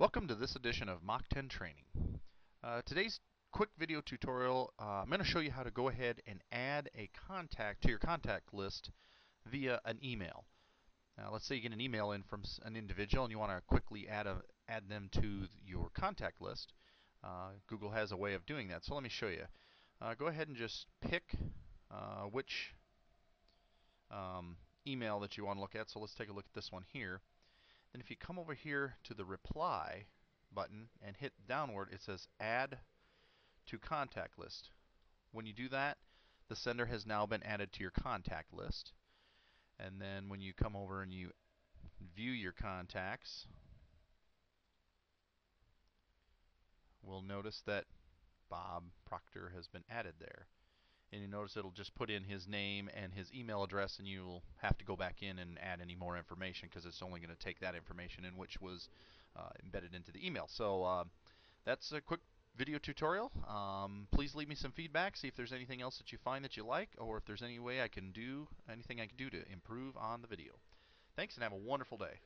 Welcome to this edition of Mach 10 Training. Uh, today's quick video tutorial, uh, I'm going to show you how to go ahead and add a contact to your contact list via an email. Now let's say you get an email in from an individual and you want to quickly add, a, add them to your contact list. Uh, Google has a way of doing that, so let me show you. Uh, go ahead and just pick uh, which um, email that you want to look at. So let's take a look at this one here. Then if you come over here to the reply button and hit downward, it says add to contact list. When you do that, the sender has now been added to your contact list. And then when you come over and you view your contacts, we'll notice that Bob Proctor has been added there and you notice it'll just put in his name and his email address and you'll have to go back in and add any more information because it's only going to take that information in which was uh, embedded into the email. So uh, that's a quick video tutorial. Um, please leave me some feedback, see if there's anything else that you find that you like or if there's any way I can do, anything I can do to improve on the video. Thanks and have a wonderful day.